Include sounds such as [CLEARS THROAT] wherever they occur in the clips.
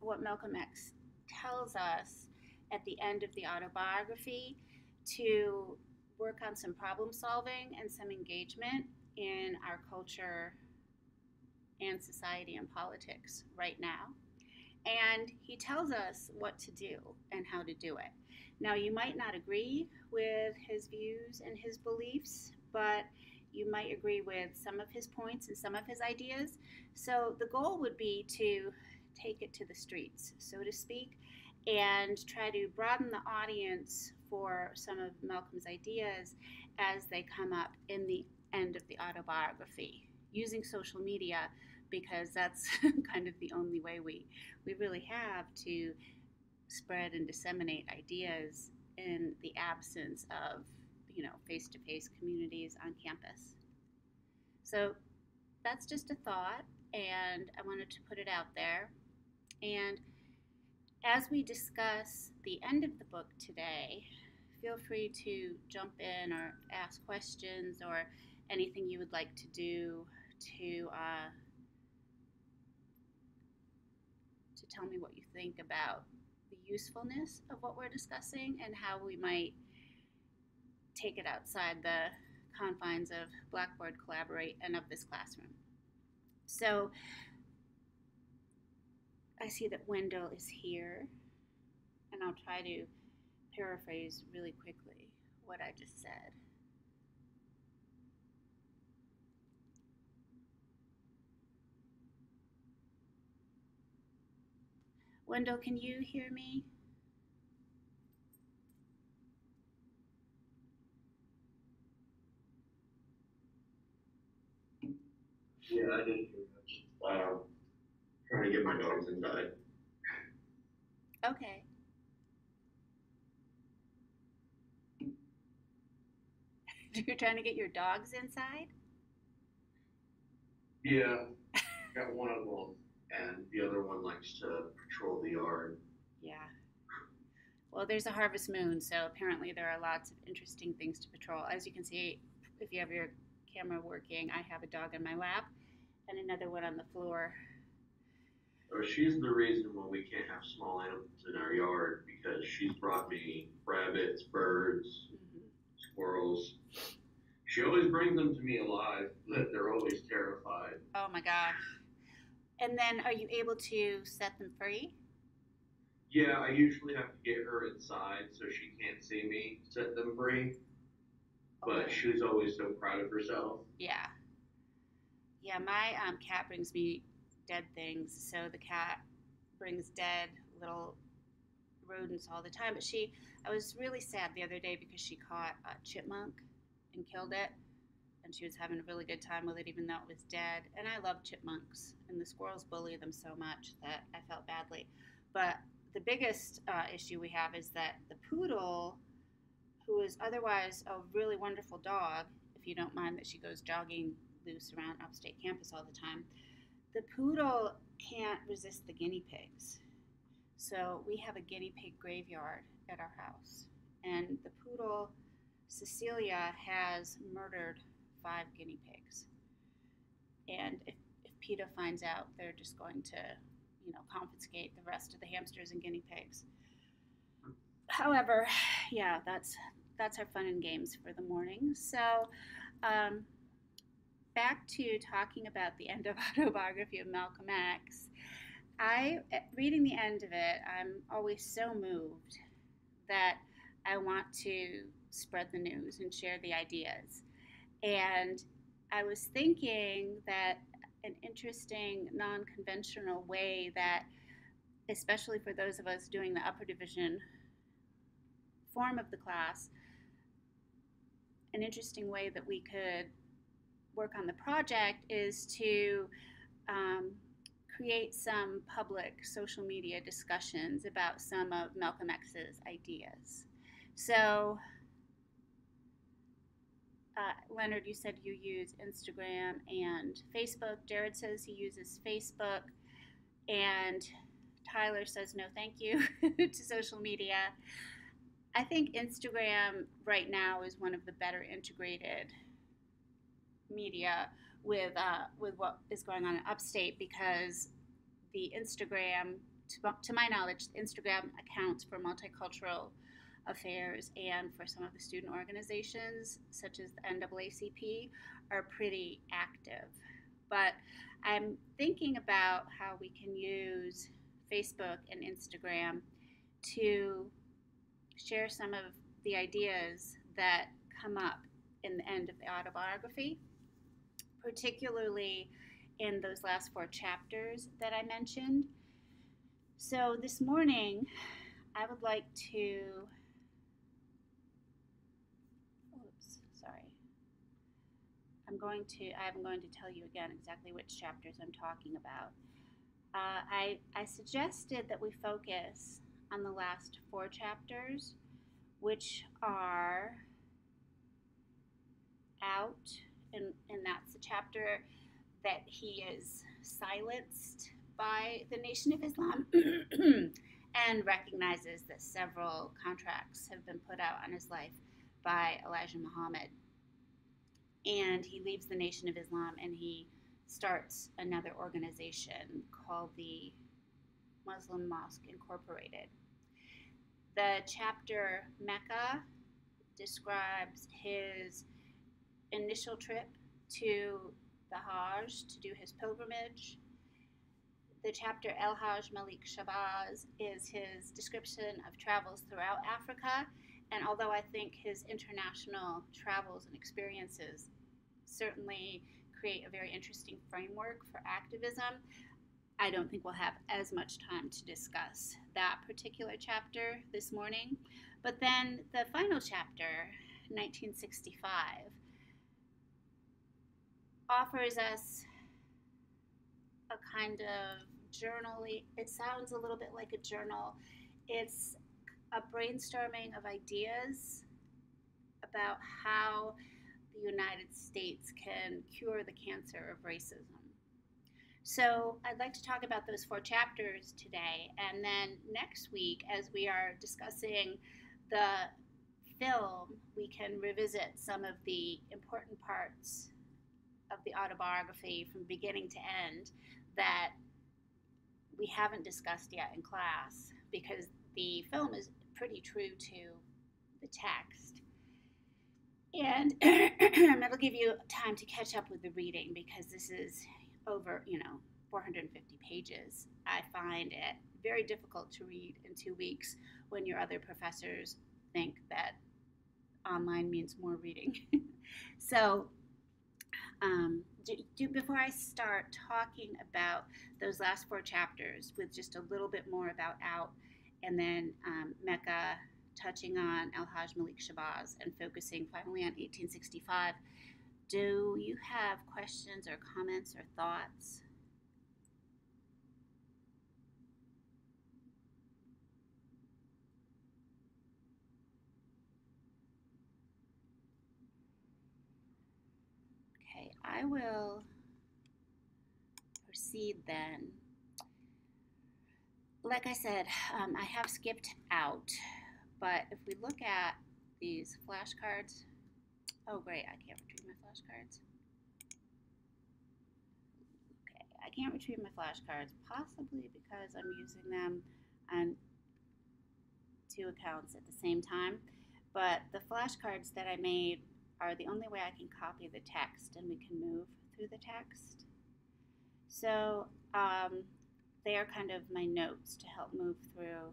what Malcolm X tells us at the end of the autobiography to work on some problem solving and some engagement in our culture and society and politics right now. And he tells us what to do and how to do it. Now, you might not agree with his views and his beliefs, but you might agree with some of his points and some of his ideas. So, the goal would be to take it to the streets, so to speak, and try to broaden the audience for some of Malcolm's ideas as they come up in the end of the autobiography using social media because that's [LAUGHS] kind of the only way we, we really have to spread and disseminate ideas in the absence of you know face-to-face communities on campus. So that's just a thought and i wanted to put it out there and as we discuss the end of the book today feel free to jump in or ask questions or anything you would like to do to uh, to tell me what you think about the usefulness of what we're discussing and how we might take it outside the confines of Blackboard Collaborate and of this classroom. So I see that Wendell is here, and I'll try to paraphrase really quickly what I just said. Wendell, can you hear me? Yeah, I did hear that. Um, trying to get my dogs inside. Okay. [LAUGHS] You're trying to get your dogs inside? Yeah, got one of them, and the other one likes to patrol the yard. Yeah. Well, there's a harvest moon, so apparently there are lots of interesting things to patrol. As you can see, if you have your camera working, I have a dog in my lap and another one on the floor. Or she's the reason why we can't have small animals in our yard because she's brought me rabbits, birds, Mhm. squirrels. She always brings them to me alive, but they're always terrified. Oh my gosh. And then are you able to set them free? Yeah, I usually have to get her inside so she can't see me set them free. But Okay. she's always so proud of herself. Yeah. Yeah, my um, cat brings me dead things. So the cat brings dead little rodents all the time. But she, I was really sad the other day because she caught a chipmunk and killed it. And she was having a really good time with it, even though it was dead. And I love chipmunks, and the squirrels bully them so much that I felt badly. But the biggest uh, issue we have is that the poodle, who is otherwise a really wonderful dog, if you don't mind that she goes jogging loose around upstate campus all the time, the poodle can't resist the guinea pigs. So we have a guinea pig graveyard at our house. And the poodle, Cecilia, has murdered five guinea pigs. And if, if PETA finds out, they're just going to, you know, confiscate the rest of the hamsters and guinea pigs. However, yeah, that's that's our fun and games for the morning. So, um, back to talking about the end of [LAUGHS] autobiography of Malcolm X. I, eh, reading the end of it, I'm always so moved that I want to spread the news and share the ideas. And I was thinking that an interesting, non conventional way that, especially for those of us doing the upper division form of the class, an interesting way that we could work on the project is to um, create some public social media discussions about some of Malcolm X's ideas. So, uh, Leonard, you said you use Instagram and Facebook. Jared says he uses Facebook. And Tyler says no thank you [LAUGHS] to social media. I think Instagram right now is one of the better integrated media with uh, with what is going on in upstate because the Instagram, to, to my knowledge, Instagram accounts for multicultural affairs and for some of the student organizations, such as the NAACP, are pretty active. But I'm thinking about how we can use Facebook and Instagram to share some of the ideas that come up in the end of the autobiography, particularly in those last four chapters that I mentioned. So this morning, I would like to. Oops, sorry. I'm going to. I'm going to tell you again exactly which chapters I'm talking about. Uh, I I suggested that we focus on the last four chapters, which are out, and, and that's the chapter that he is silenced by the Nation of Islam [CLEARS THROAT] and recognizes that several contracts have been put out on his life by Elijah Muhammad. And he leaves the Nation of Islam and he starts another organization called the Muslim Mosque Incorporated. The chapter Mecca describes his initial trip to the Hajj to do his pilgrimage. The chapter El Hajj Malik Shabazz is his description of travels throughout Africa. And although I think his international travels and experiences certainly create a very interesting framework for activism, I don't think we'll have as much time to discuss that particular chapter this morning. But then the final chapter, 1965, offers us a kind of journal. It sounds a little bit like a journal. It's a brainstorming of ideas about how the United States can cure the cancer of racism. So I'd like to talk about those four chapters today. And then next week, as we are discussing the film, we can revisit some of the important parts of the autobiography from beginning to end that we haven't discussed yet in class because the film is pretty true to the text. And [CLEARS THROAT] it'll give you time to catch up with the reading because this is over, you know, 450 pages. I find it very difficult to read in two weeks when your other professors think that online means more reading. [LAUGHS] so, um, do, do, before I start talking about those last four chapters with just a little bit more about out, and then um, Mecca touching on El Hajj Malik Shabazz and focusing finally on 1865 do you have questions or comments or thoughts? Okay, I will proceed then. Like I said, um, I have skipped out, but if we look at these flashcards, oh great, I can't retrieve my flashcards. Okay, I can't retrieve my flashcards, possibly because I'm using them on two accounts at the same time. But the flashcards that I made are the only way I can copy the text and we can move through the text. So um, they are kind of my notes to help move through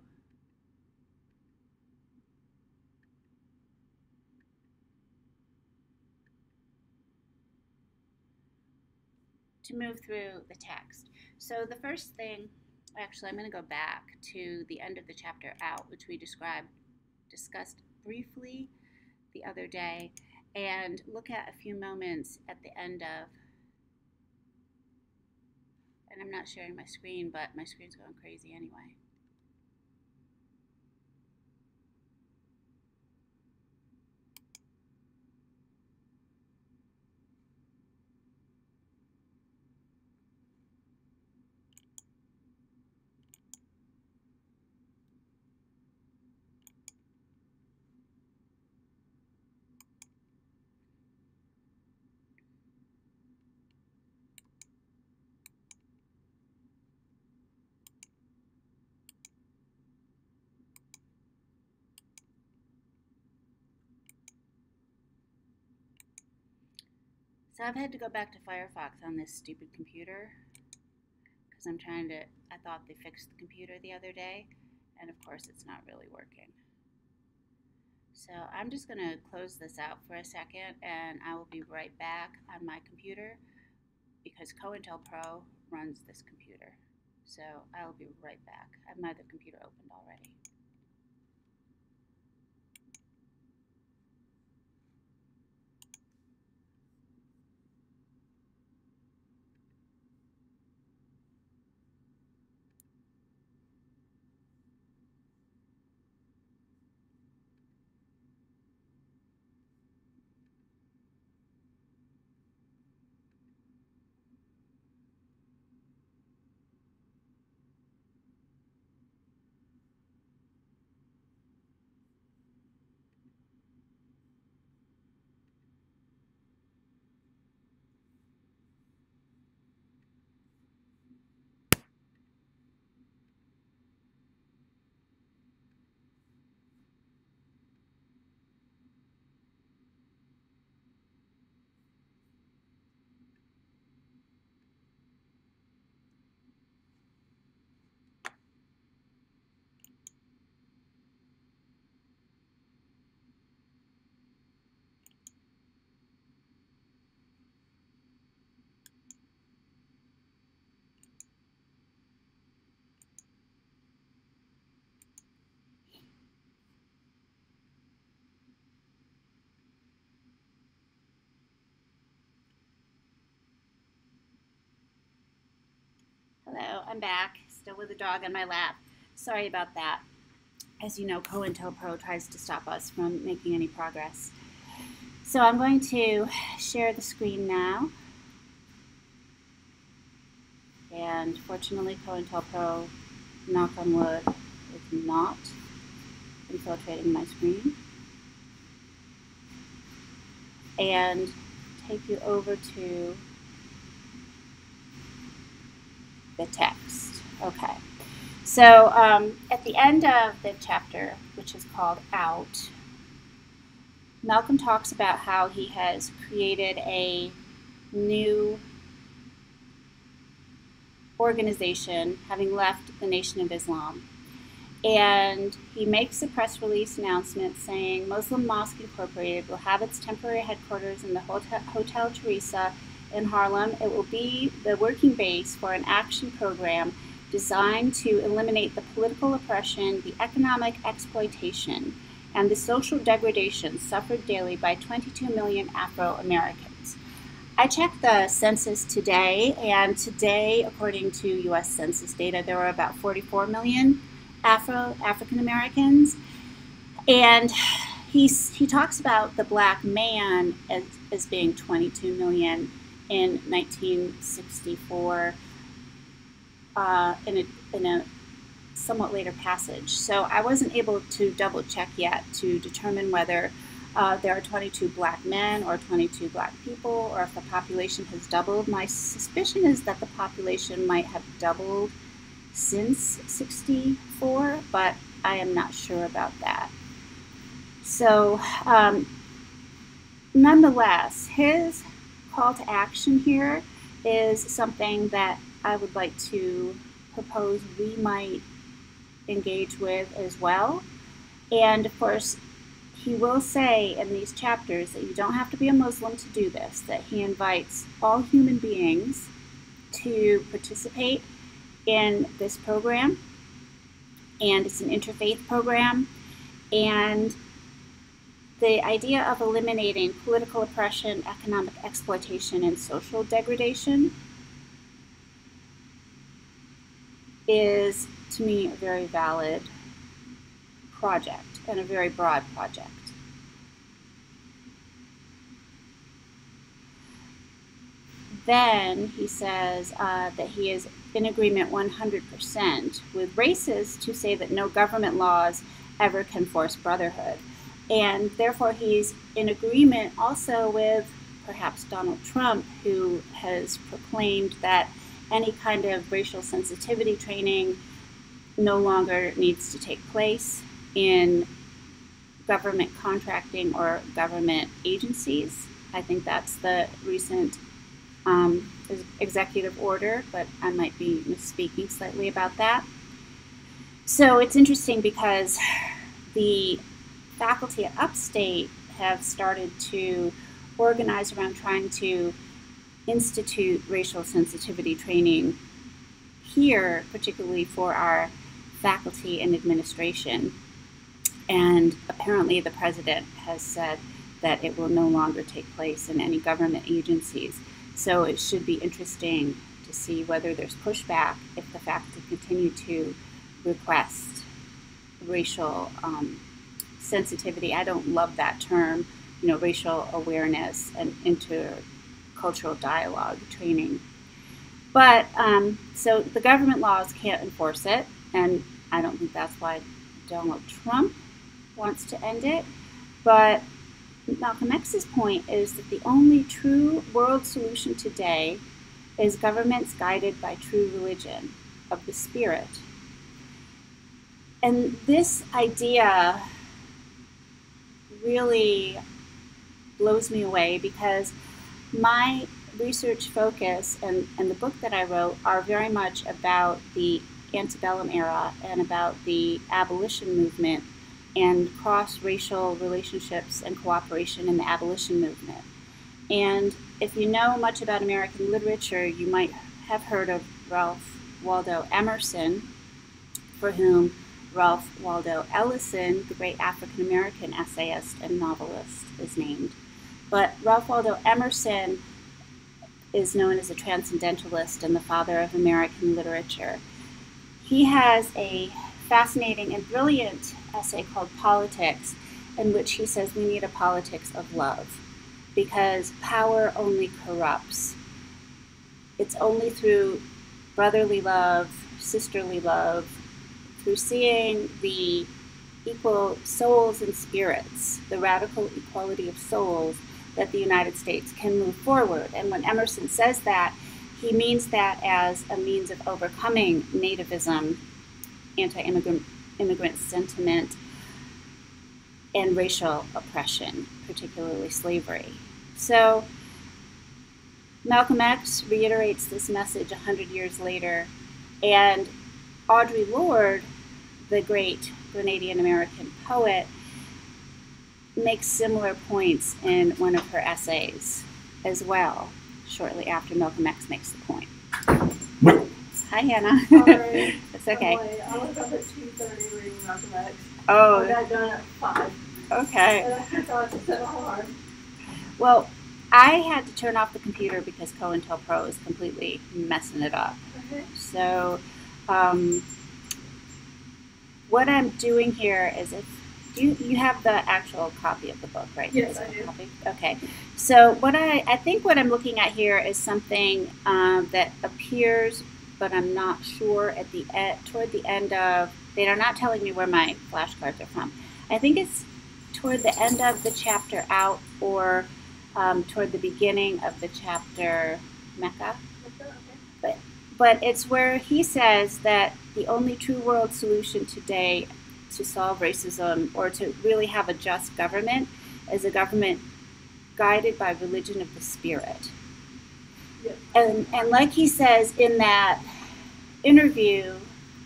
to move through the text. So the first thing, actually, I'm going to go back to the end of the chapter out, which we described, discussed briefly the other day, and look at a few moments at the end of. And I'm not sharing my screen, but my screen's going crazy anyway. So I've had to go back to Firefox on this stupid computer because I'm trying to. I thought they fixed the computer the other day, and of course it's not really working. So I'm just going to close this out for a second and I will be right back on my computer because COINTELPRO runs this computer. So I'll be right back. I have my other computer opened already. I'm back, still with the dog on my lap. Sorry about that. As you know, COINTELPRO tries to stop us from making any progress. So I'm going to share the screen now. And fortunately, COINTELPRO, knock on wood, is not infiltrating my screen. And take you over to the text. Okay. So um, at the end of the chapter, which is called Out, Malcolm talks about how he has created a new organization having left the Nation of Islam. And he makes a press release announcement saying Muslim Mosque Incorporated will have its temporary headquarters in the Hotel, Hotel Theresa in Harlem. It will be the working base for an action program designed to eliminate the political oppression, the economic exploitation, and the social degradation suffered daily by 22 million Afro Americans. I checked the census today, and today, according to US Census data, there were about 44 million Afro African Americans. And he's, he talks about the black man as, as being 22 million in 1964 uh, in, a, in a somewhat later passage. So I wasn't able to double check yet to determine whether uh, there are 22 black men or 22 black people or if the population has doubled. My suspicion is that the population might have doubled since 64, but I am not sure about that. So, um, nonetheless, his call to action here is something that I would like to propose we might engage with as well. And of course, he will say in these chapters that you don't have to be a Muslim to do this, that he invites all human beings to participate in this program. And it's an interfaith program. And the idea of eliminating political oppression, economic exploitation, and social degradation is, to me, a very valid project and a very broad project. Then he says uh, that he is in agreement 100% with racists to say that no government laws ever can force brotherhood. And therefore, he's in agreement also with perhaps Donald Trump, who has proclaimed that any kind of racial sensitivity training no longer needs to take place in government contracting or government agencies. I think that's the recent um, executive order, but I might be misspeaking slightly about that. So it's interesting because the faculty at Upstate have started to organize around trying to institute racial sensitivity training here, particularly for our faculty and administration. And apparently, the president has said that it will no longer take place in any government agencies. So it should be interesting to see whether there's pushback if the faculty continue to request racial um, sensitivity. I don't love that term, you know, racial awareness and intercultural dialogue training. But um, so the government laws can't enforce it, and I don't think that's why Donald Trump wants to end it. But Malcolm X's point is that the only true world solution today is governments guided by true religion of the spirit. And this idea really blows me away because my research focus and, and the book that I wrote are very much about the antebellum era and about the abolition movement and cross racial relationships and cooperation in the abolition movement. And if you know much about American literature, you might have heard of Ralph Waldo Emerson, for whom Ralph Waldo Ellison, the great African American essayist and novelist, is named. But Ralph Waldo Emerson is known as a transcendentalist and the father of American literature. He has a fascinating and brilliant essay called Politics, in which he says we need a politics of love because power only corrupts. It's only through brotherly love, sisterly love, through seeing the equal souls and spirits, the radical equality of souls, that the United States can move forward. And when Emerson says that, he means that as a means of overcoming nativism, anti immigrant sentiment, and racial oppression, particularly slavery. So, Malcolm X reiterates this message 100 years later, and Audre Lorde the great Grenadian American poet, makes similar points in one of her essays as well, shortly after Malcolm X makes the point. Hi, Hannah. Sorry. [LAUGHS] it's okay. I was up at 2.30 reading Malcolm X. Oh. I got done at 5. Okay. And I forgot to set alarm. Well, I had to turn off the computer because COINTELPRO is completely messing it up. Okay. So, um, what I'm doing here is if you you have the actual copy of the book, right? Yes, I do. Copy? Okay. So what I I think what I'm looking at here is something um, that appears, but I'm not sure at the end, toward the end of. They are not telling me where my flashcards are from. I think it's toward the end of the chapter out, or um, toward the beginning of the chapter Mecca but it's where he says that the only true world solution today to solve racism or to really have a just government is a government guided by religion of the spirit. And, and like he says in that interview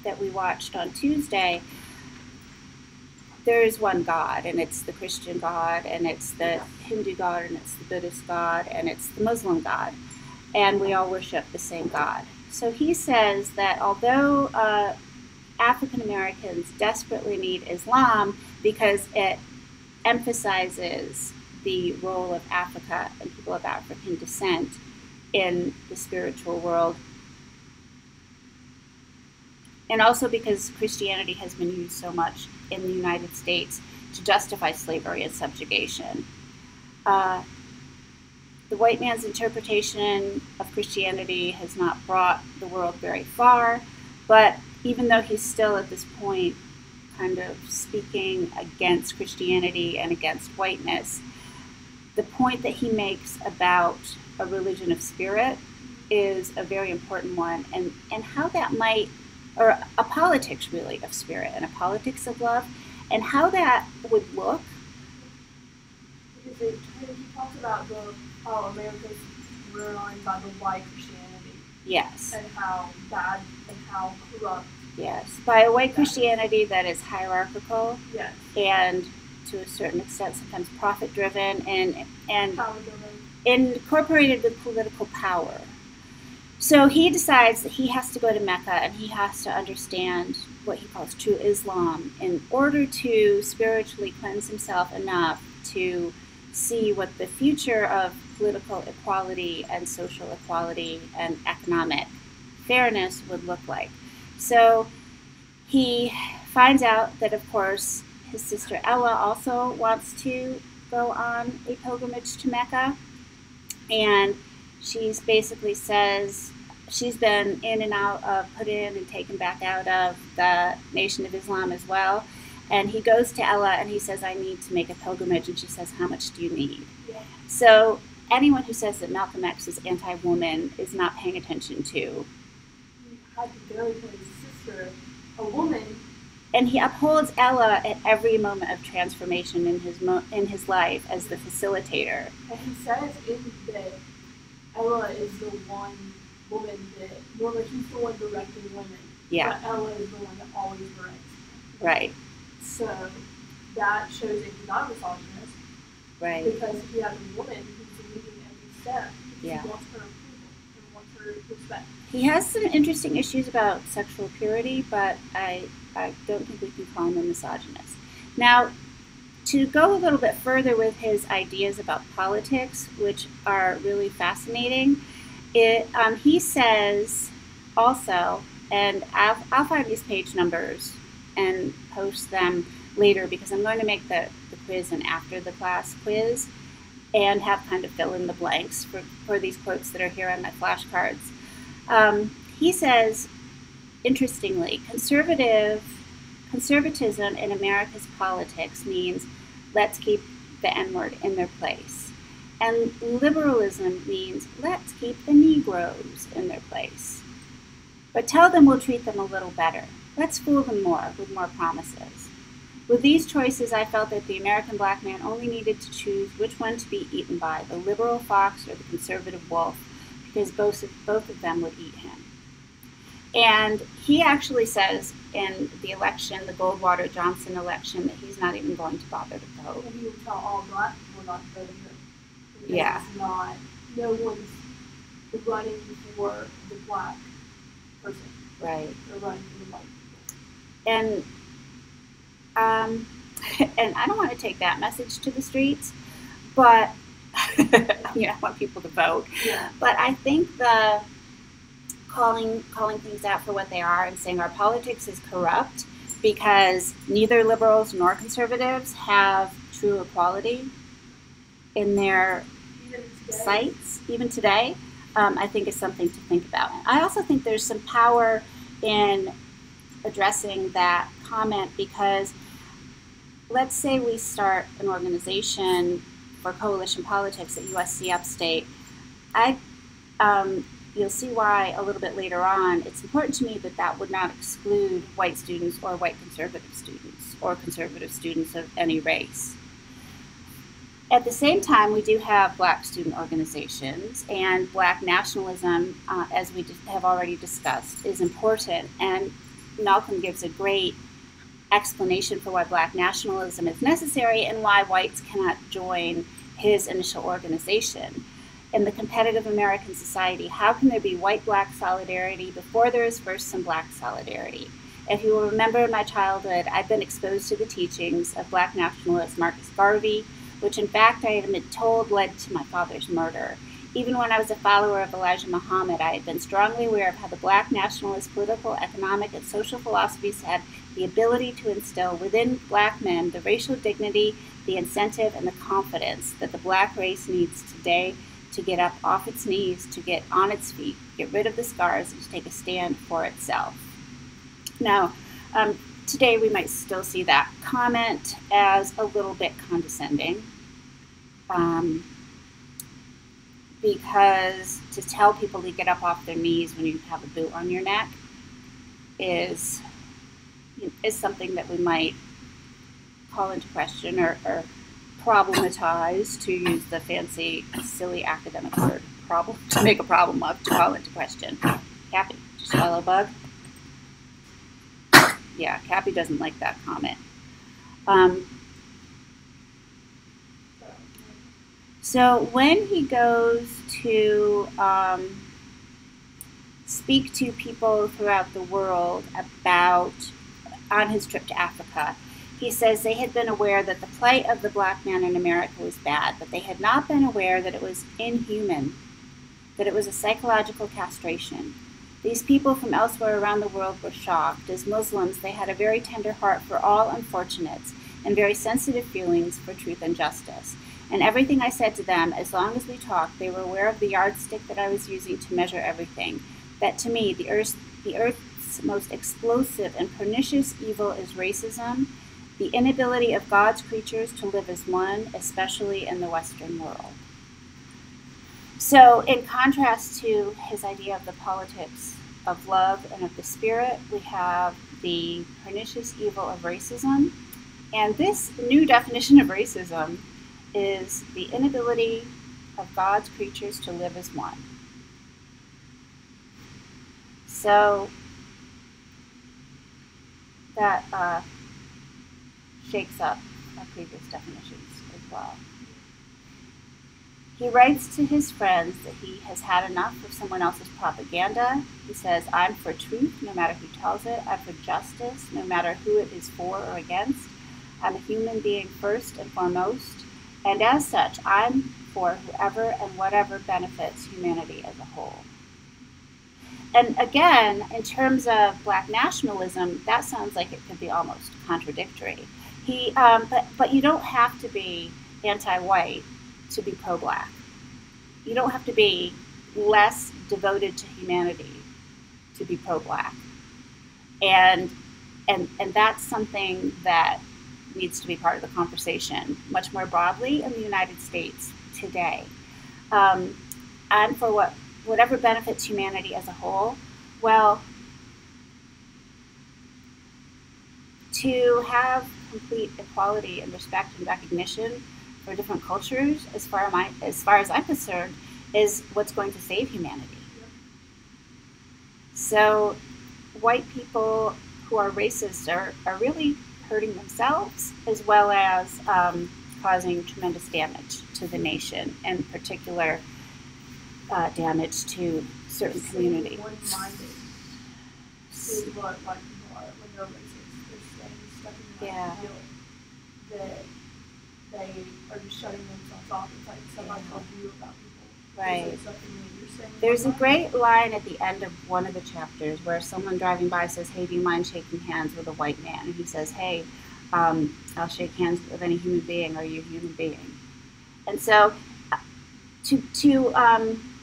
that we watched on Tuesday, there is one God, and it's the Christian God, and it's the Hindu God, and it's the Buddhist God, and it's the Muslim God, and we all worship the same God. So he says that although uh, African Americans desperately need Islam because it emphasizes the role of Africa and people of African descent in the spiritual world. And also because Christianity has been used so much in the United States to justify slavery and subjugation. Uh, the white man's interpretation of Christianity has not brought the world very far, but even though he's still at this point kind of speaking against Christianity and against whiteness, the point that he makes about a religion of spirit is a very important one, and, and how that might, or a politics really of spirit and a politics of love, and how that would look. They, he talks about the how America's run by the white Christianity Yes, and how bad and how corrupt. yes. By a white Christianity that is hierarchical Yes. and to a certain extent sometimes profit driven and and incorporated with political power. So he decides that he has to go to Mecca and he has to understand what he calls true Islam in order to spiritually cleanse himself enough to see what the future of political equality and social equality and economic fairness would look like. So he finds out that, of course, his sister Ella also wants to go on a pilgrimage to Mecca. And she's basically says she's been in and out of, put in and taken back out of the Nation of Islam as well. And he goes to Ella and he says, I need to make a pilgrimage. And she says, How much do you need? Yeah. So anyone who says that Malcolm X is anti woman is not paying attention to. He had to go to his sister, a woman. And he upholds Ella at every moment of transformation in his mo- in his life as the facilitator. And he says in that Ella is the one woman that normally he's the one directing women. Yeah, But Ella is the one that always directs. right, So that shows that he's not a misogynist right. because he has a woman who's leading. He Yeah. wants her approval and wants her respect. He has some interesting issues about sexual purity, but I, I don't think we can call him a misogynist. Now, to go a little bit further with his ideas about politics, which are really fascinating, it, um, he says also, and I'll, I'll find these page numbers and post them later because I'm going to make the, the quiz an after the class quiz and have kind of fill in the blanks for, for these quotes that are here on my flashcards. Um, he says, interestingly, conservative conservatism in America's politics means let's keep the N word in their place. And liberalism means let's keep the Negroes in their place. But tell them we'll treat them a little better. Let's fool them more with more promises. With these choices, I felt that the American black man only needed to choose which one to be eaten by the liberal fox or the conservative wolf, because both of, both of them would eat him. And he actually says in the election, the Goldwater Johnson election, that he's not even going to bother to vote. And he would tell all black people not to vote Yeah. It's not, no one's running for the black person. Right. They're running for the white people. And um, [LAUGHS] and I don't want to take that message to the streets, but [LAUGHS] you know, I want people to vote. Yeah. But I think the calling calling things out for what they are and saying our politics is corrupt because neither liberals nor conservatives have true equality in their Even sights, even today, um, I think is something to think about. I also think there's some power in addressing that comment because let's say we start an organization for coalition politics at USC Upstate. I, um, you'll see why a little bit later on. It's important to me that that would not exclude white students or white conservative students or conservative students of any race. At the same time, we do have black student organizations, and black nationalism, uh, as we have already discussed, is important. And Malcolm gives a great explanation for why black nationalism is necessary and why whites cannot join his initial organization. In the competitive American society, how can there be white black solidarity before there is first some black solidarity? If you will remember my childhood, I've been exposed to the teachings of black nationalist Marcus Garvey, which in fact I had been told led to my father's murder. Even when I was a follower of Elijah Muhammad, I had been strongly aware of how the black nationalist political, economic, and social philosophies had the ability to instill within black men the racial dignity, the incentive, and the confidence that the black race needs today to get up off its knees, to get on its feet, get rid of the scars, and to take a stand for itself. Now, um, today we might still see that comment as a little bit condescending. Um, because to tell people to get up off their knees when you have a boot on your neck is is something that we might call into question or, or problematize, to use the fancy, silly academic word, problem, [LAUGHS] to make a problem of, to call into question. Cappy, just follow bug. Yeah, Cappy doesn't like that comment. Um, so when he goes to um, speak to people throughout the world about on his trip to Africa, he says they had been aware that the plight of the black man in America was bad, but they had not been aware that it was inhuman, that it was a psychological castration. These people from elsewhere around the world were shocked. As Muslims, they had a very tender heart for all unfortunates and very sensitive feelings for truth and justice. And everything I said to them, as long as we talked, they were aware of the yardstick that I was using to measure everything. That to me, the earth, the earth's most explosive and pernicious evil is racism, the inability of God's creatures to live as one, especially in the Western world. So, in contrast to his idea of the politics of love and of the spirit, we have the pernicious evil of racism. And this new definition of racism is the inability of God's creatures to live as one. So, that uh, shakes up our previous definitions as well. He writes to his friends that he has had enough of someone else's propaganda. He says, I'm for truth, no matter who tells it. I'm for justice, no matter who it is for or against. I'm a human being first and foremost. And as such, I'm for whoever and whatever benefits humanity as a whole. And again, in terms of black nationalism, that sounds like it could be almost contradictory. He, um, but, but you don't have to be anti-white to be pro-black. You don't have to be less devoted to humanity to be pro-black. And and and that's something that needs to be part of the conversation much more broadly in the United States today. Um, and for what whatever benefits humanity as a whole, well, to have complete equality and respect and recognition for different cultures, as far, my, as far as I'm concerned, is what's going to save humanity. So, white people who are racist are, are really hurting themselves as well as um, causing tremendous damage to the nation, in particular, uh, damage to certain communities. Is what white people are when they're racist. They're staying stuck in the Yeah. that they are just shutting themselves off. It's like somebody Yeah. told you about people. Right. There's a great line at the end of one of the chapters where someone driving by says, Hey, do you mind shaking hands with a white man? And he says, Hey, um, I'll shake hands with any human being. Are you a human being? And so to, to, um,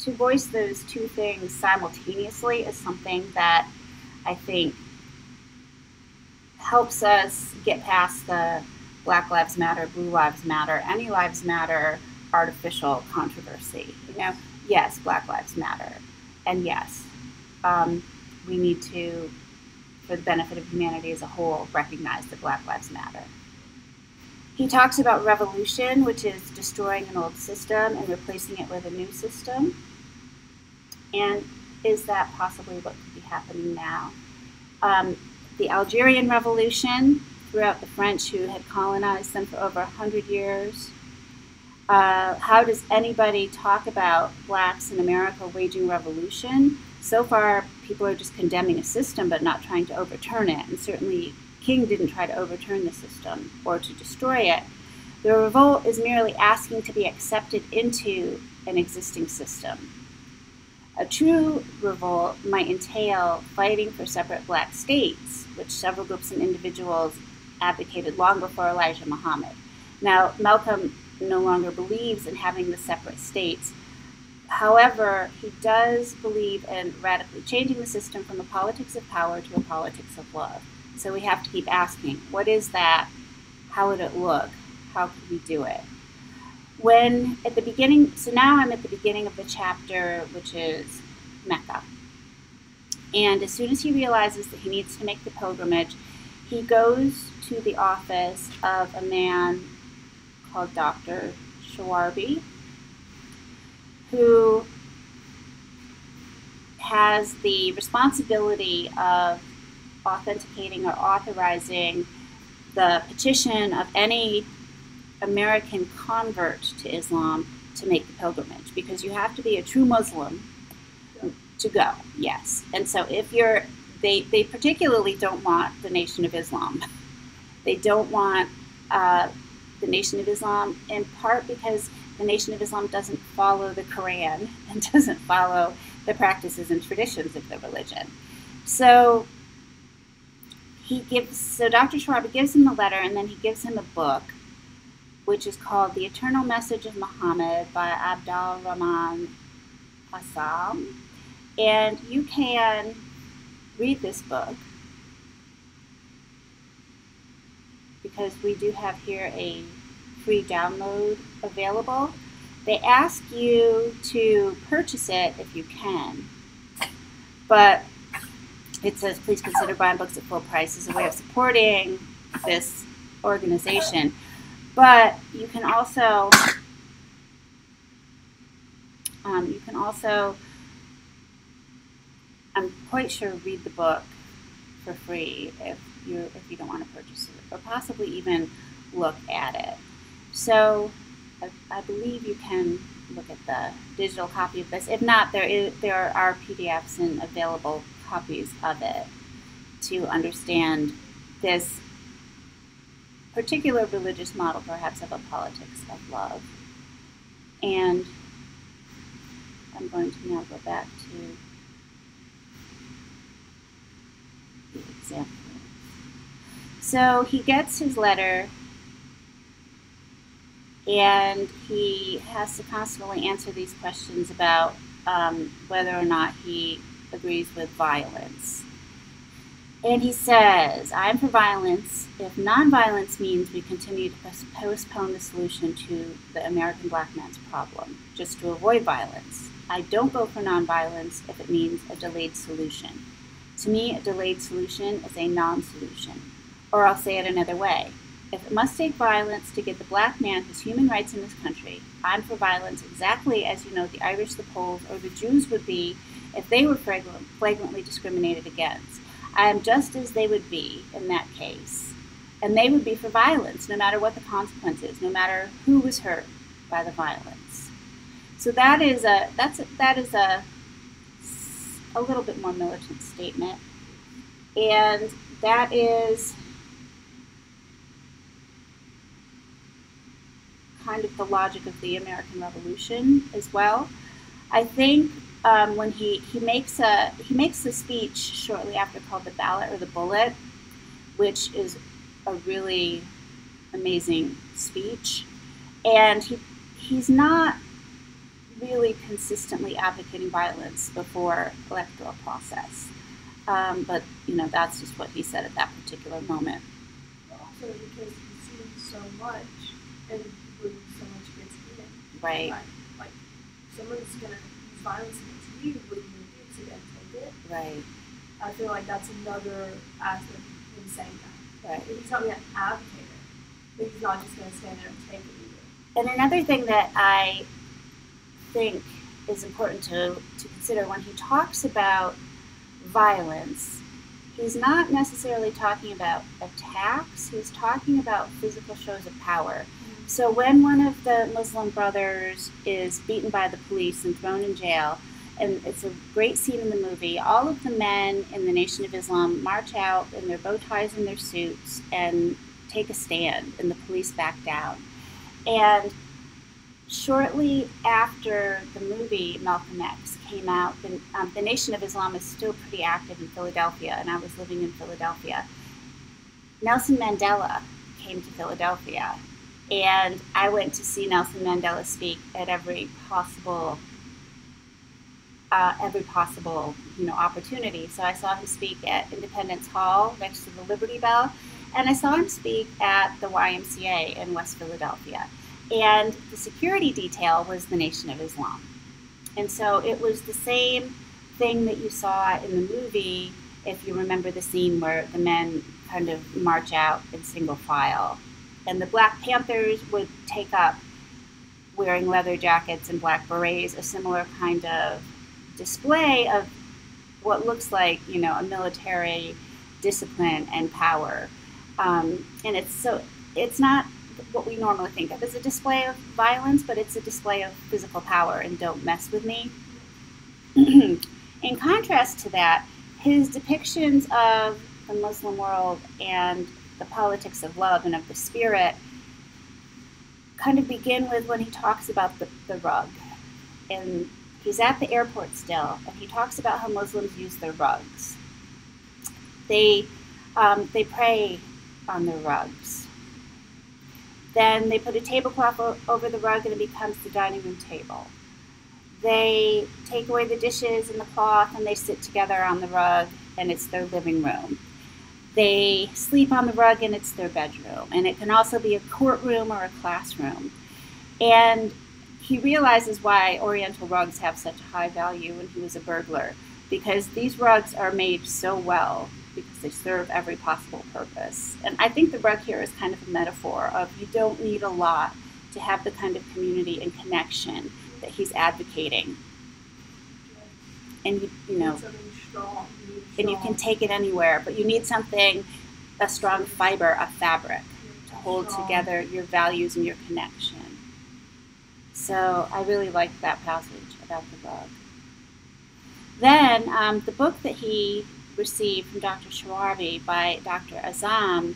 to voice those two things simultaneously is something that I think helps us get past the Black Lives Matter, Blue Lives Matter, any lives matter artificial controversy. You know, yes, Black Lives Matter, and yes, um, we need to, for the benefit of humanity as a whole, recognize that Black Lives Matter. He talks about revolution, which is destroying an old system and replacing it with a new system. And is that possibly what could be happening now? Um, the Algerian Revolution, throughout the French who had colonized them for over 100 years. Uh, how does anybody talk about blacks in America waging revolution? So far, people are just condemning a system but not trying to overturn it. And certainly, King didn't try to overturn the system or to destroy it. The revolt is merely asking to be accepted into an existing system. A true revolt might entail fighting for separate black states, which several groups and individuals advocated long before Elijah Muhammad. Now, Malcolm no longer believes in having the separate states. However, he does believe in radically changing the system from a politics of power to a politics of love. So we have to keep asking, what is that? How would it look? How could we do it? When at the beginning, so now I'm at the beginning of the chapter, which is Mecca. And as soon as he realizes that he needs to make the pilgrimage, he goes to the office of a man called Dr. Shawarbi, who has the responsibility of authenticating or authorizing the petition of any American convert to Islam to make the pilgrimage because you have to be a true Muslim to go. Yes, and so if you're, they they particularly don't want the Nation of Islam. They don't want uh, the Nation of Islam in part because the Nation of Islam doesn't follow the Quran [LAUGHS] and doesn't follow the practices and traditions of the religion. So he gives so Dr. Shawarbi gives him the letter and then he gives him a book which is called The Eternal Message of Muhammad by Abdul Rahman Azzam. And you can read this book because we do have here a free download available. They ask you to purchase it if you can, but it says please consider buying books at full price as a way of supporting this organization. But you can also um, you can also I'm quite sure read the book for free if you if you don't want to purchase it, or possibly even look at it. So I, I believe you can look at the digital copy of this. If not, there is there are PDFs and available copies of it to understand this particular religious model, perhaps of a politics of love. And I'm going to now go back to the example. So he gets his letter and he has to constantly answer these questions about um, whether or not he agrees with violence. And he says, I'm for violence if nonviolence means we continue to postpone the solution to the American black man's problem, just to avoid violence. I don't go for nonviolence if it means a delayed solution. To me, a delayed solution is a non solution. Or I'll say it another way if it must take violence to get the black man his human rights in this country, I'm for violence exactly as you know the Irish, the Poles, or the Jews would be if they were flagrantly discriminated against. I am just as they would be in that case. And they would be for violence, no matter what the consequences, no matter who was hurt by the violence. So that is a that's a, that is a a little bit more militant statement, and that is kind of the logic of the American Revolution as well. I think um, when he, he makes a he makes a speech shortly after called the ballot or the bullet, which is a really amazing speech, and he he's not really consistently advocating violence before electoral process. Um, but you know that's just what he said at that particular moment. Also because he's seen so much and Right. Like, like someone's gonna use violence against you, what are you do to them? Take it? Right. I feel like that's another aspect of him saying that. Right. He's not gonna advocate it, but he's not just gonna stand there and take it either. And another thing that I think is important to, to consider when he talks about violence, he's not necessarily talking about attacks, he's talking about physical shows of power. So when one of the Muslim brothers is beaten by the police and thrown in jail, and it's a great scene in the movie, all of the men in the Nation of Islam march out in their bow ties and their suits and take a stand, and the police back down. And shortly after the movie Malcolm X came out, the, um, the Nation of Islam is still pretty active in Philadelphia, and I was living in Philadelphia. Nelson Mandela came to Philadelphia and I went to see Nelson Mandela speak at every possible uh, every possible you know opportunity. So I saw him speak at Independence Hall next to the Liberty Bell, and I saw him speak at the YMCA in West Philadelphia. And the security detail was the Nation of Islam, and so it was the same thing that you saw in the movie. If you remember the scene where the men kind of march out in single file and the Black Panthers would take up wearing leather jackets and black berets, a similar kind of display of what looks like, you know, a military discipline and power. Um, and it's so it's not what we normally think of as a display of violence, but it's a display of physical power and don't mess with me. [CLEARS THROAT] In contrast to that, his depictions of the Muslim world and the politics of love and of the spirit kind of begin with when he talks about the, the rug. And he's at the airport still, and he talks about how Muslims use their rugs. They, um, they pray on their rugs. Then they put a tablecloth over the rug and it becomes the dining room table. They take away the dishes and the cloth and they sit together on the rug and it's their living room. They sleep on the rug and it's their bedroom. And it can also be a courtroom or a classroom. And he realizes why Oriental rugs have such a high value when he was a burglar, because these rugs are made so well because they serve every possible purpose. And I think the rug here is kind of a metaphor of you don't need a lot to have the kind of community and connection that he's advocating. And you, you know, and you can take it anywhere, but you need something, a strong fiber, a fabric to hold together your values and your connection. So I really liked that passage about the rug. Then um, the book that he received from Dr. Shawarbi by Dr. Azzam,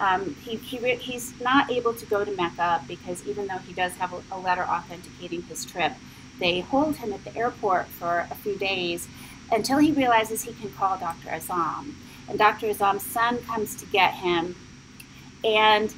um, he, he re- he's not able to go to Mecca because even though he does have a, a letter authenticating his trip, they hold him at the airport for a few days until he realizes he can call Dr. Azzam. And Dr. Azzam's son comes to get him, and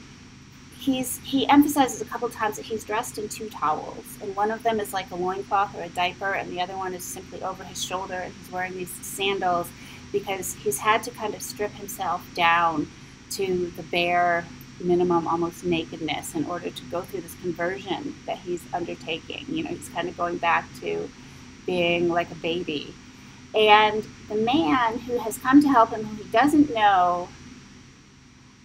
he's he emphasizes a couple times that he's dressed in two towels, and one of them is like a loincloth or a diaper, and the other one is simply over his shoulder, and he's wearing these sandals because he's had to kind of strip himself down to the bare minimum almost nakedness in order to go through this conversion that he's undertaking. You know, he's kind of going back to being like a baby. And the man who has come to help him, who he doesn't know,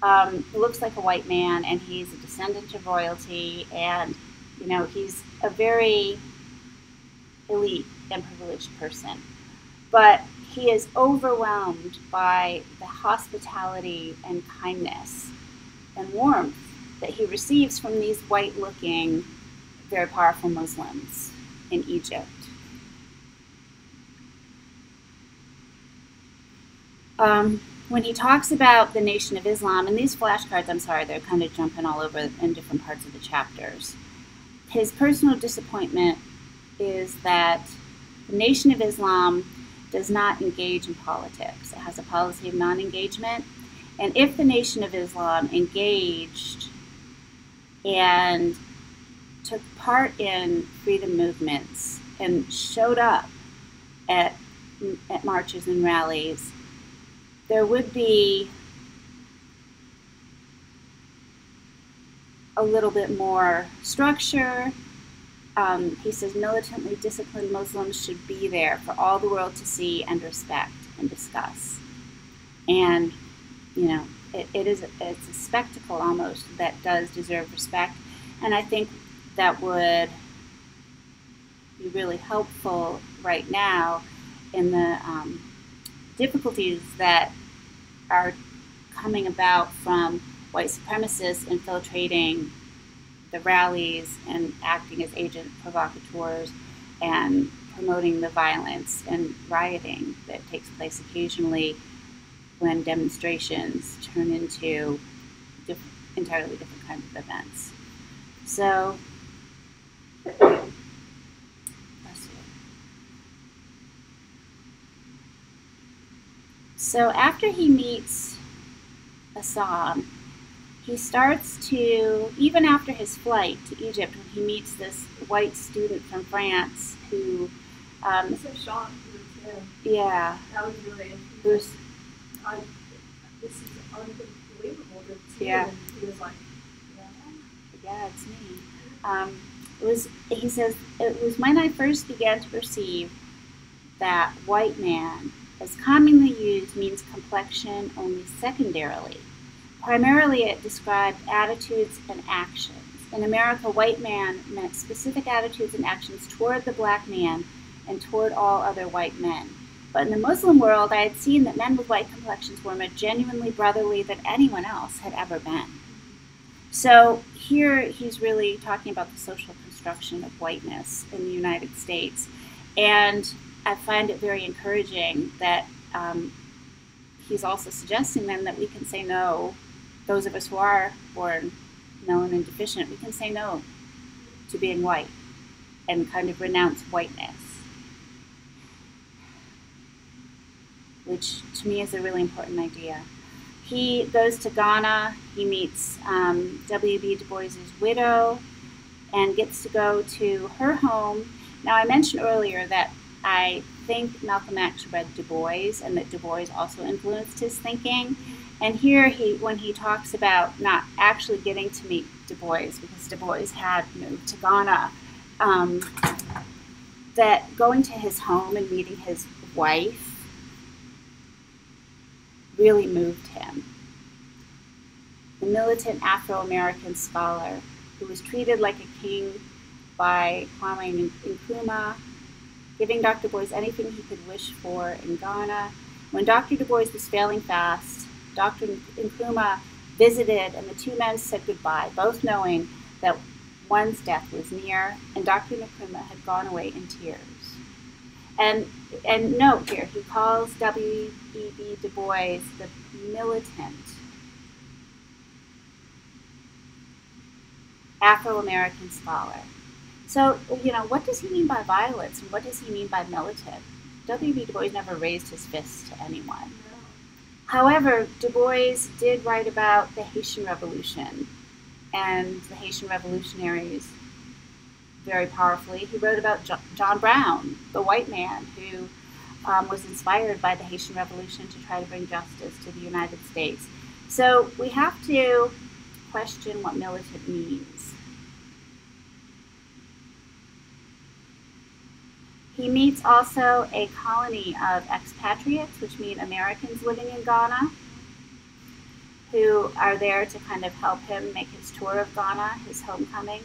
um, looks like a white man, and he's a descendant of royalty, and you know he's a very elite and privileged person. But he is overwhelmed by the hospitality and kindness and warmth that he receives from these white-looking, very powerful Muslims in Egypt. um, when he talks about the Nation of Islam, and these flashcards, I'm sorry, they're kind of jumping all over in different parts of the chapters. His personal disappointment is that the Nation of Islam does not engage in politics. It has a policy of non engagement. And if the Nation of Islam engaged and took part in freedom movements and showed up at, at marches and rallies, there would be a little bit more structure. Um, he says militantly disciplined Muslims should be there for all the world to see and respect and discuss. And, you know, it, it is it's a spectacle almost that does deserve respect. And I think that would be really helpful right now in the um, difficulties that are coming about from white supremacists infiltrating the rallies and acting as agent provocateurs and promoting the violence and rioting that takes place occasionally when demonstrations turn into diff- entirely different kinds of events. So. So after he meets Azzam, he starts to, even after his flight to Egypt, when he meets this white student from France who, um, It's a shock to yeah, That was really was, I, this is unbelievable to see. Yeah. And he was like, yeah. yeah, it's me. Um, it was, he says, it was when I first began to perceive that white man, as commonly used, means complexion only secondarily, Primarily, it described attitudes and actions. In America, white man meant specific attitudes and actions toward the black man and toward all other white men. But in the Muslim world, I had seen that men with white complexions were more genuinely brotherly than anyone else had ever been. So here he's really talking about the social construction of whiteness in the United States. And I find it very encouraging that um, he's also suggesting then that we can say no, those of us who are born melanin deficient, we can say no to being white and kind of renounce whiteness. Which to me is a really important idea. He goes to Ghana, he meets um, W.B. Du Bois's widow, and gets to go to her home. Now, I mentioned earlier that I think Malcolm X read Du Bois and that Du Bois also influenced his thinking. And here, he when he talks about not actually getting to meet Du Bois because Du Bois had moved to Ghana, um, that going to his home and meeting his wife really moved him. The militant Afro American scholar who was treated like a king by Kwame Nkrumah, giving Dr. Du Bois anything he could wish for in Ghana. When Dr. Du Bois was failing fast, Dr. Nkrumah visited and the two men said goodbye, both knowing that one's death was near and Dr. Nkrumah had gone away in tears. And, and note here, he calls W.E.B. Du Bois the militant Afro American scholar. So, you know, what does he mean by violence and what does he mean by militant? W.B. Du Bois never raised his fist to anyone. However, Du Bois did write about the Haitian Revolution and the Haitian revolutionaries very powerfully. He wrote about John Brown, the white man who um, was inspired by the Haitian Revolution to try to bring justice to the United States. So we have to question what militant means. He meets also a colony of expatriates, which mean Americans living in Ghana, who are there to kind of help him make his tour of Ghana, his homecoming.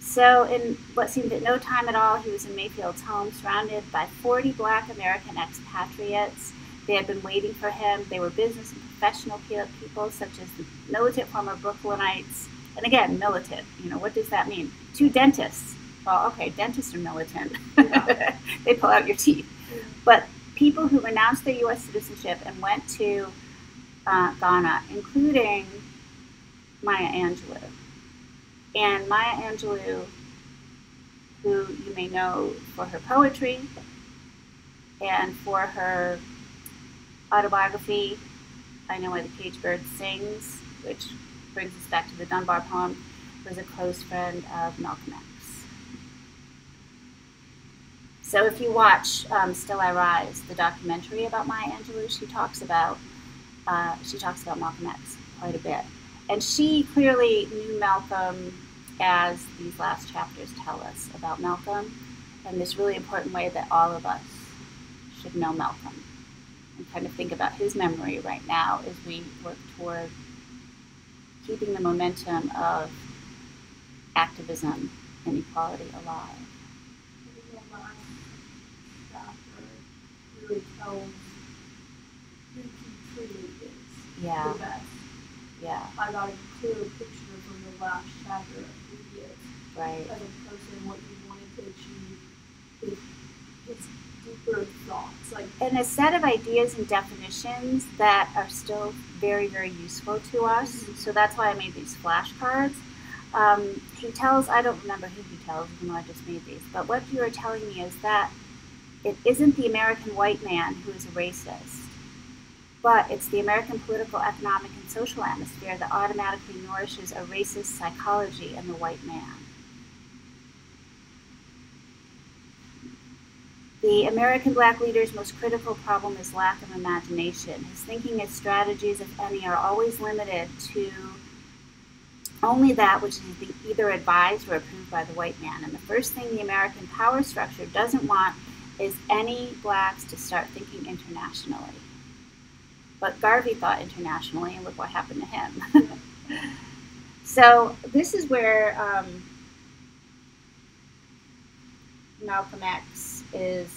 So, in what seemed at no time at all, he was in Mayfield's home, surrounded by 40 black American expatriates. They had been waiting for him. They were business and professional people, such as the militant former Brooklynites. And again, militant, you know, what does that mean? Two dentists well, okay, dentists are militant. [LAUGHS] They pull out your teeth. But people who renounced their U.S. citizenship and went to uh, Ghana, including Maya Angelou. And Maya Angelou, who you may know for her poetry and for her autobiography, I Know Why the Caged Bird Sings, which brings us back to the Dunbar poem, was a close friend of Malcolm X. So if you watch um, Still I Rise, the documentary about Maya Angelou, she talks about uh, she talks about Malcolm X quite a bit, and she clearly knew Malcolm as these last chapters tell us about Malcolm, and this really important way that all of us should know Malcolm and kind of think about his memory right now as we work toward keeping the momentum of activism and equality alive. Yeah. Yeah. I got a clearer picture from the last chapter of who he is Right. as a person, what you wanted to achieve, his, his deeper thoughts. Like, And a set of ideas and definitions that are still very, very useful to us. So that's why I made these flashcards. Um, he tells, I don't remember who he tells, even though I just made these, but what you are telling me is that it isn't the American white man who is a racist, but it's the American political, economic, and social atmosphere that automatically nourishes a racist psychology in the white man. The American black leader's most critical problem is lack of imagination. His thinking, his strategies, if any, are always limited to only that which is either advised or approved by the white man. And the first thing the American power structure doesn't want is any blacks to start thinking internationally. But Garvey thought internationally, and look what happened to him. [LAUGHS] so this is where um, Malcolm X is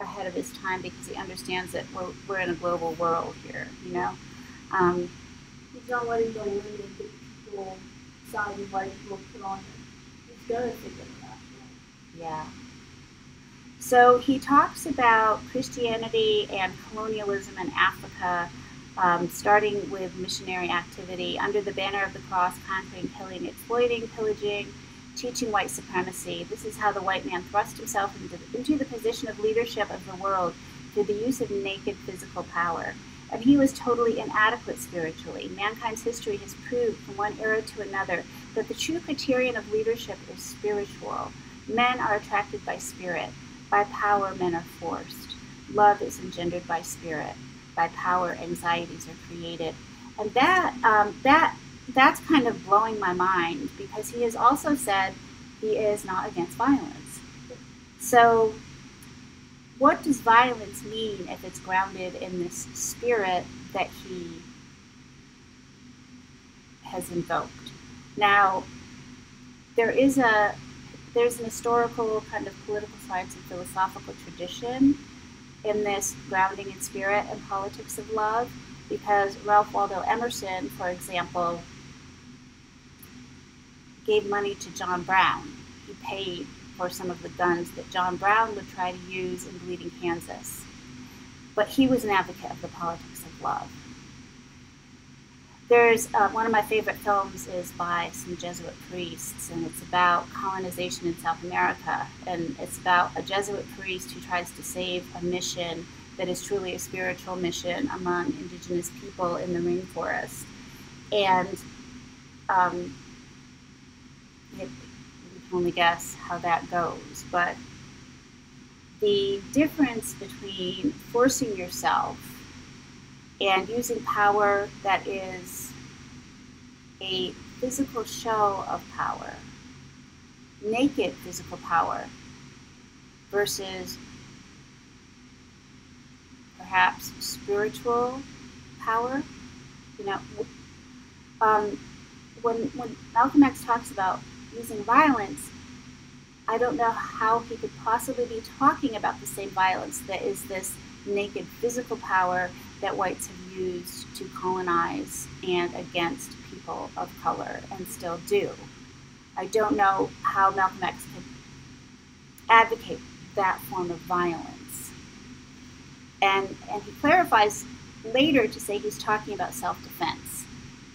ahead of his time because he understands that we're, we're in a global world here, you know. Um, He's not letting the get people deciding what people put on him. He's gonna think international. Yeah. So he talks about Christianity and colonialism in Africa, um, starting with missionary activity under the banner of the cross, conquering, killing, exploiting, pillaging, teaching white supremacy. This is how the white man thrust himself into, into the position of leadership of the world through the use of naked physical power. And he was totally inadequate spiritually. Mankind's history has proved from one era to another that the true criterion of leadership is spiritual. Men are attracted by spirit. By power, men are forced. Love is engendered by spirit. By power, anxieties are created. And that um, that that's kind of blowing my mind because he has also said he is not against violence. So, what does violence mean if it's grounded in this spirit that he has invoked? Now, there is a there's an historical kind of political science and philosophical tradition in this grounding in spirit and politics of love because Ralph Waldo Emerson, for example, gave money to John Brown. He paid for some of the guns that John Brown would try to use in Bleeding Kansas. But he was an advocate of the politics of love. There's uh, one of my favorite films is by some Jesuit priests, and it's about colonization in South America. And it's about a Jesuit priest who tries to save a mission that is truly a spiritual mission among indigenous people in the rainforest. And um, it, we can only guess how that goes. But the difference between forcing yourself and using power that is a physical show of power, naked physical power, versus perhaps spiritual power. You know, um, when when Malcolm X talks about using violence, I don't know how he could possibly be talking about the same violence that is this naked physical power that whites have used to colonize and against people of color and still do. I don't know how Malcolm X could advocate that form of violence. And, and he clarifies later to say he's talking about self defense,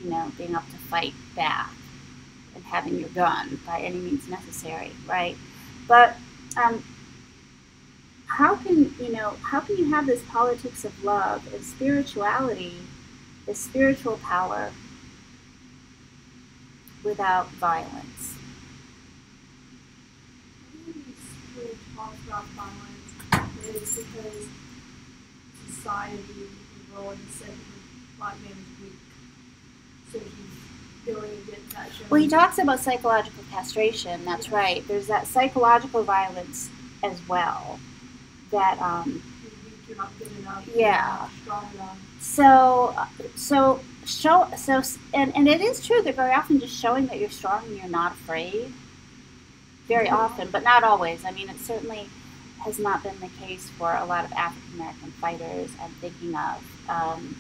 you know, being able to fight back and having your gun by any means necessary, right? But um, how can you know how can you have this politics of love and spirituality, this spiritual power, without violence? I think talks about violence is because society, the world, he said the black man is weak. So he's going against that. Well, he talks about psychological castration. That's right. There's that psychological violence as well. That um, you can't good enough. Yeah. So so show so and and it is true that very often just showing that you're strong and you're not afraid. Very often, but not always. I mean, it certainly has not been the case for a lot of African American fighters. I'm thinking of. Um,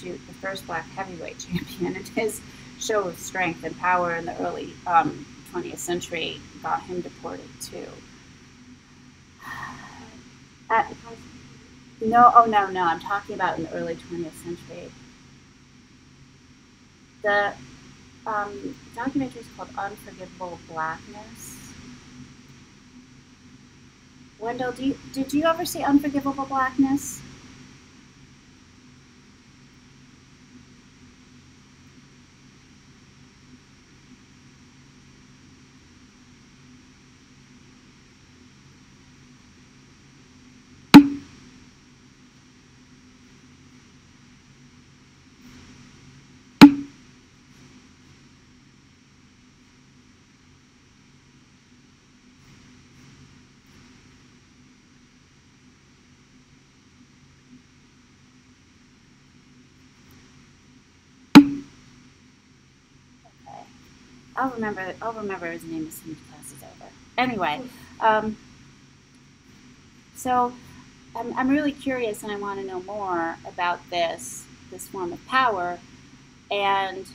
shoot, the first black heavyweight [LAUGHS] champion, and his show of strength and power in the early um, 20th century got him deported too. Uh, no, oh no, no, I'm talking about in the early 20th century. The um, documentary is called Unforgivable Blackness. Wendell, you, did you ever see Unforgivable Blackness? I'll remember. I'll remember his name as soon as class is over. Anyway, um, so I'm, I'm really curious, and I want to know more about this this form of power, and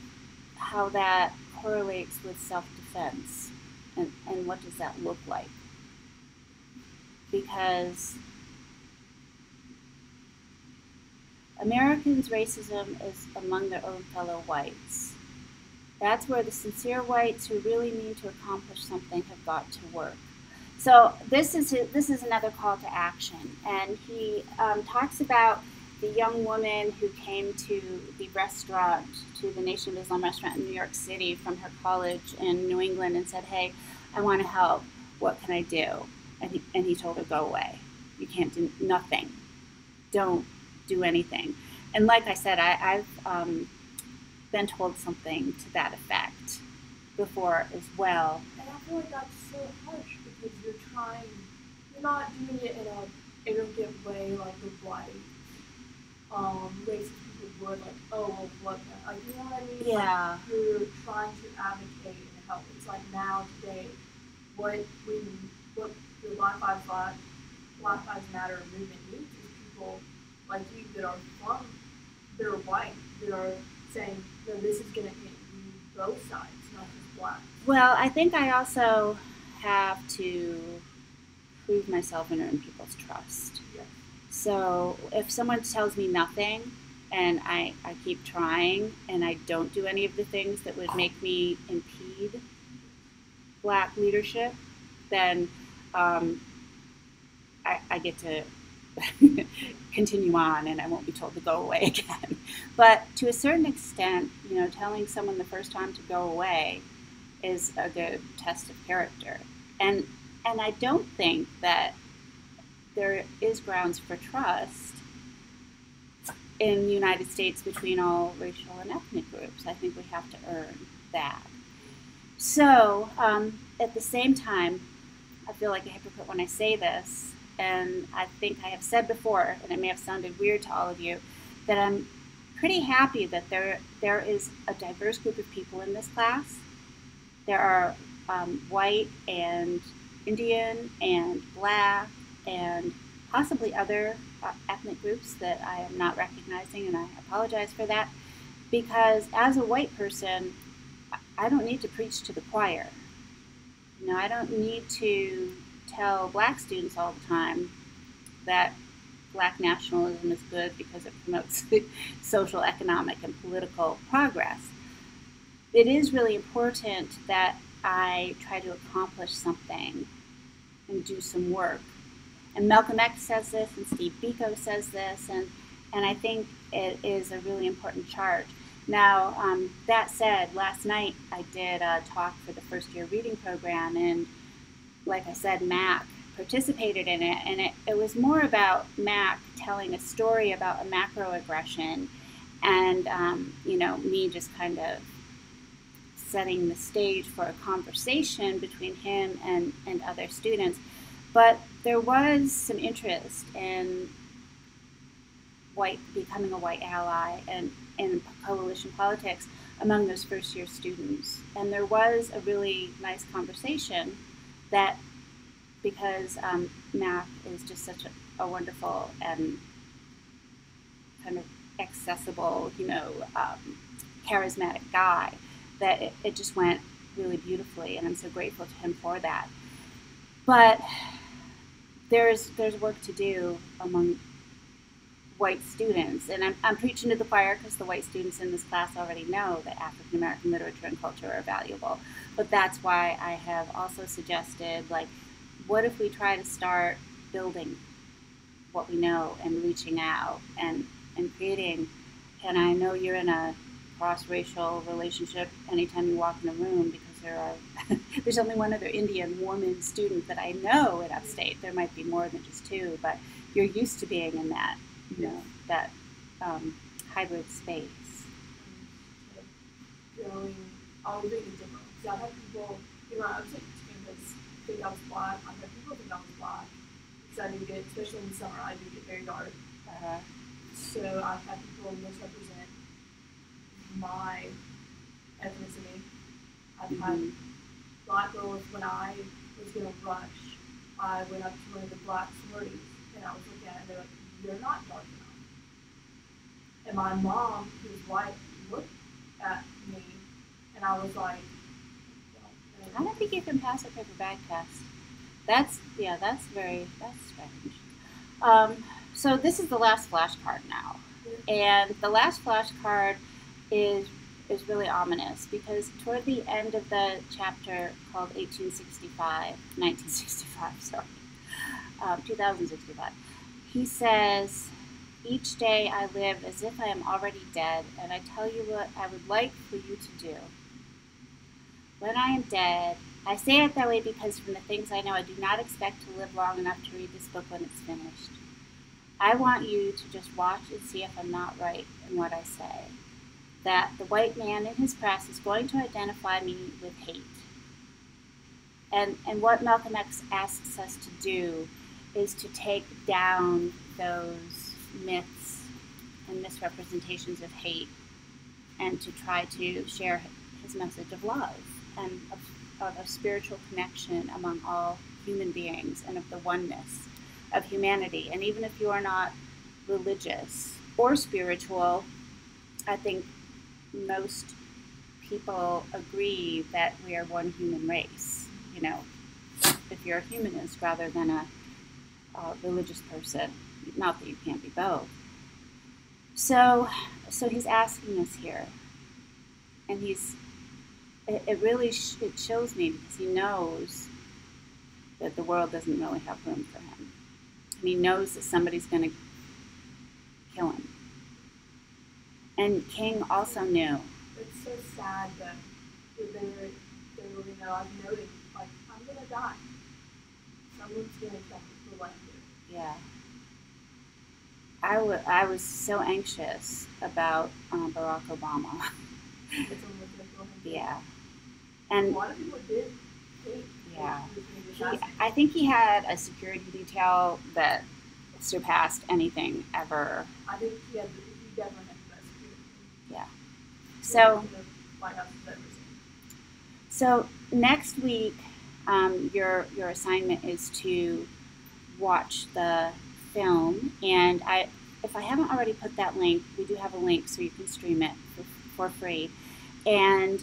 how that correlates with self-defense, and and what does that look like? Because Americans' racism is among their own fellow whites. That's where the sincere whites who really mean to accomplish something have got to work. So this is this is another call to action, and he um, talks about the young woman who came to the restaurant, to the Nation of Islam restaurant in New York City from her college in New England, and said, "Hey, I want to help. What can I do?" And he, and he told her, "Go away. You can't do nothing. Don't do anything." And like I said, I, I've um, been told something to that effect before as well. And I feel like that's so harsh because you're trying, you're not doing it in a arrogant way like the white um, racist people would, like, oh, well, what, the-" like, you know what I mean? Like, Yeah. you're trying to advocate and help. It's like now, today, what we, what the Black Lives, Black Lives Matter movement needs is people like you that are from, that are white, that are saying, no, this is gonna hit both sides, not just black. Well, I think I also have to prove myself and earn people's trust. Yeah. So if someone tells me nothing and I, I keep trying and I don't do any of the things that would make me impede black leadership, then um, I, I get to [LAUGHS] continue on and I won't be told to go away [LAUGHS] again. But to a certain extent, you know, telling someone the first time to go away is a good test of character. And and I don't think that there is grounds for trust in the United States between all racial and ethnic groups. I think we have to earn that. So, um, at the same time, I feel like a hypocrite when I say this, and I think I have said before, and it may have sounded weird to all of you, that I'm pretty happy that there there is a diverse group of people in this class. There are um, white and Indian and black and possibly other uh, ethnic groups that I am not recognizing, and I apologize for that. Because as a white person, I- don't need to preach to the choir. You know, I don't need to tell black students all the time that black nationalism is good because it promotes [LAUGHS] social, economic, and political progress. It is really important that I try to accomplish something and do some work. And Malcolm X says this, and Steve Biko says this, and, and I think it is a really important charge. Now, um, that said, last night I did a talk for the first year reading program, and like I said, Mac participated in it, and it, it was more about Mac telling a story about a macroaggression, and um, you know, me just kind of setting the stage for a conversation between him and, and other students. But there was some interest in white becoming a white ally and in coalition politics among those first year students. And there was a really nice conversation that because um, Mac is just such a, a wonderful and kind of accessible, you know, um, charismatic guy, that it, it just went really beautifully, and I'm so grateful to him for that. But there's there's work to do among white students, and I'm, I'm preaching to the choir because the white students in this class already know that African American literature and culture are valuable. But that's why I have also suggested, like, what if we try to start building what we know and reaching out and and creating. And I know you're in a cross-racial relationship anytime you walk in a room because there are [LAUGHS] there's only one other Indian woman student that I know at Upstate. There might be more than just two, but you're used to being in that you know that um, hybrid space. Going, always being different. Because I've had people, you know, I was at campus think I was black. I've had people think I was black. Because I do get, especially in the summer, I do get very dark. Uh-huh. So I've had people misrepresent my ethnicity I've had Mhm. black girls when I was gonna rush. I went up to one of the black sorties and I was looking at it and they're like, You're not dark enough. And my mom, who's white, looked at me and I was like, I don't think you can pass a paper bag test. That's yeah, that's very that's strange. Um, so this is the last flashcard now, and the last flashcard is is really ominous because toward the end of the chapter called 1865, 1965, [LAUGHS] sorry, um, 2065, he says, "Each day I live as if I am already dead, and I tell you what I would like for you to do." When I am dead, I say it that way because from the things I know, I do not expect to live long enough to read this book when it's finished. I want you to just watch and see if I'm not right in what I say. That the white man in his press is going to identify me with hate. And, and what Malcolm X asks us to do is to take down those myths and misrepresentations of hate and to try to share his message of love and of, of a spiritual connection among all human beings and of the oneness of humanity. And even if you are not religious or spiritual, I think most people agree that we are one human race. You know, if you're a humanist rather than a, a religious person, not that you can't be both. So, so he's asking us here, and he's it, it really sh- it shows me because he knows that the world doesn't really have room for him, and he knows that somebody's going to kill him. And King also knew. It's so sad that they were, they were, you know, I've noted, like, I'm gonna die. Someone's gonna kill me for what I do. Yeah. I, w- I was I was so anxious about um, Barack Obama. That someone was gonna kill him. yeah. A And lot of people did hate. Yeah. he. I think he had a security detail that surpassed anything ever. I think he had, he definitely had the best security. So, The White House has ever seen. so next week, um, your your assignment is to watch the film, and I, if I haven't already put that link, we do have a link so you can stream it for, for free. And.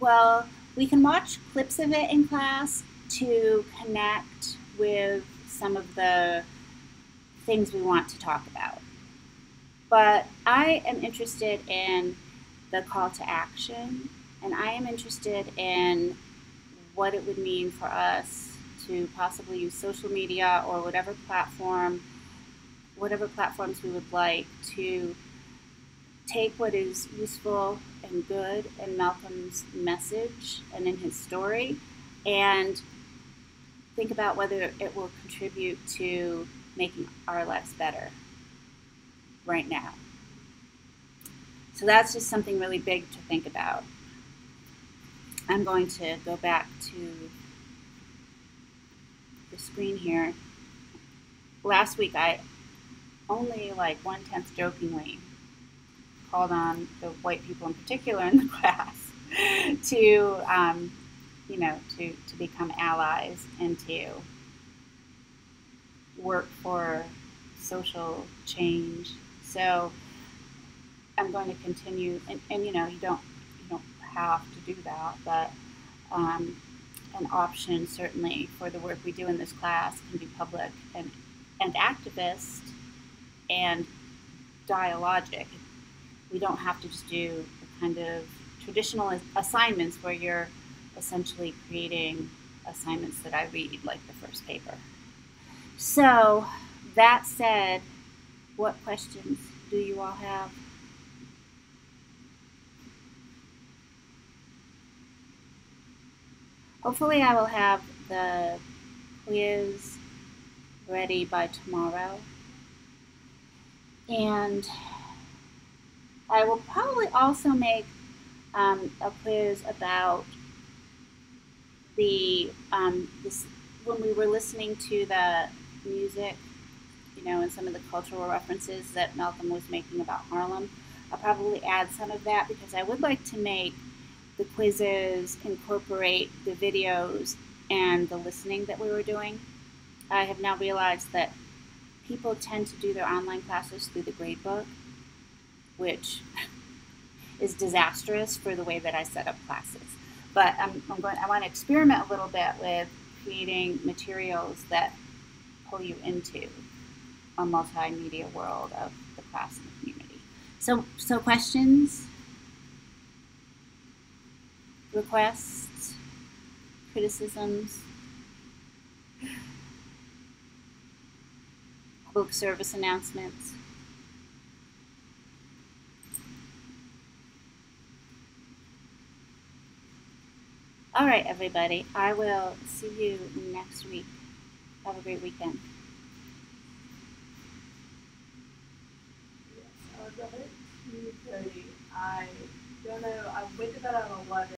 Well, we can watch clips of it in class to connect with some of the things we want to talk about. But I am interested in the call to action, and I am interested in what it would mean for us to possibly use social media or whatever platform, whatever platforms we would like to take what is useful and good in Malcolm's message and in his story and think about whether it will contribute to making our lives better right now. So that's just something really big to think about. I'm going to go back to the screen here. Last week I only like one tenth jokingly called on the white people in particular in the [LAUGHS] class to, um, you know, to, to become allies and to work for social change. So I'm going to continue, and, and you know, you don't you don't have to do that, but um, an option certainly for the work we do in this class can be public and and activist and dialogic we don't have to just do the kind of traditional assignments where you're essentially creating assignments that I read, like the first paper. So, that said, what questions do you all have? Hopefully, I will have the quiz ready by tomorrow. And I will probably also make um, a quiz about the um, this when we were listening to the music, you know, and some of the cultural references that Malcolm was making about Harlem. I'll probably add some of that because I would like to make the quizzes incorporate the videos and the listening that we were doing. I have now realized that people tend to do their online classes through the gradebook, which [LAUGHS] is disastrous for the way that I set up classes. But I'm, I'm going, I want to experiment a little bit with creating materials that pull you into a multimedia world of the class and the community. So, so questions, requests, criticisms, public service announcements. All right, everybody. I will see you next week. Have a great weekend. Yes, I was up two thirty. I don't know. I went to bed at eleven.